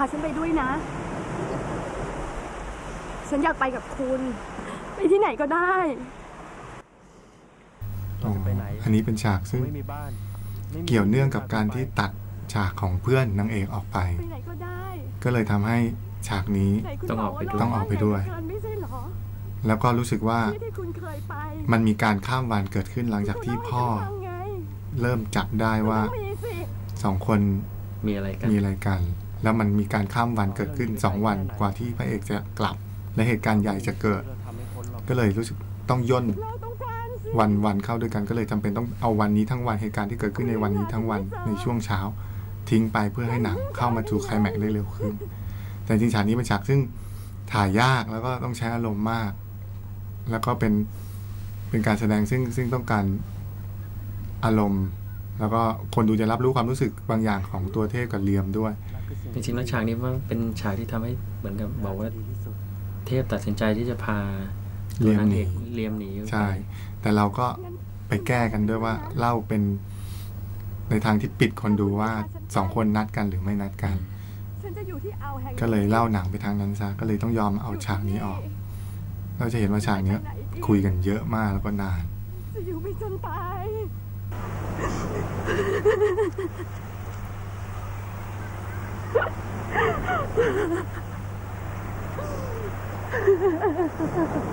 าฉันไปด้วยนะ ฉันอยากไปกับคุณ ไปที่ไหนก็ได้เราจะไปไหนอันนี้เป็นฉากซึ่งไม่มีบ้านไม่มีเกี่ยวเนื่องกับการที่ตัดฉากของเพื่อนนางเอกออกไป ไปไหนก็ได้ก็เลยทำให้ฉากนี้ ไหนคุณต้องออกไปด้วยต้องออกไปด้วย เกินไม่ใช่เหรอแล้วก็รู้สึกว่าที่ที่คุณเคยไปมันมีการข้ามวันเกิดขึ้นหลังจากที่พ่อ คุณเล่าให้ฉันฟังไงเริ่มจับได้ว่ามันต้องมีสิ สองคนมีอะไรกัน มีอะไรกัน แล้วมันมีการข้ามวันเกิดขึ้นสองวันกว่าที่พระเอกจะกลับ และเหตุการณ์ใหญ่จะเกิด ก็เลยรู้สึกต้องย่นวันวันเข้าด้วยกันก็เลยจำเป็นต้องเอาวันนี้ทั้งวันเหตุการณ์ที่เกิดขึ้นในวันนี้ทั้งวันในช่วงเช้า ทิ้งไปเพื่อให้หนังเข้ามาสู่ไคลแม็กซ์ได้เร็วขึ้น แต่จริงๆฉากนี้เป็นฉากซึ่งถ่ายยากแล้วก็ต้องใช้อารมณ์มาก แล้วก็เป็นเป็นการแสดงซึ่งซึ่งต้องการอารมณ์ แล้วก็คนดูจะรับรู้ความรู้สึกบางอย่างของตัวเทพกับเลียมด้วย จริงๆแล้วฉากนี้ว่าเป็นฉากที่ทำให้เหมือนกับบอกว่าดีที่สุดเทพตัดสินใจที่จะพาเลียมตัวนางหนีเอกเลียมหนีใช่ แต่เราก็ไปแก้กันด้วยว่าเล่าเป็นในทางที่ปิดคนดูว่าสองคนนัดกันหรือไม่นัดกันฉันจะอยู่ที่อ่าวแห่งก็เลยเล่าหนังไปทางนั้นซะก็เลยต้องยอมเอาฉากนี้ออก เราจะเห็นว่าฉากเนี้ยคุยกันเยอะมากแล้วก็นานจะอยู่ไปจนตาย ハハハハハ。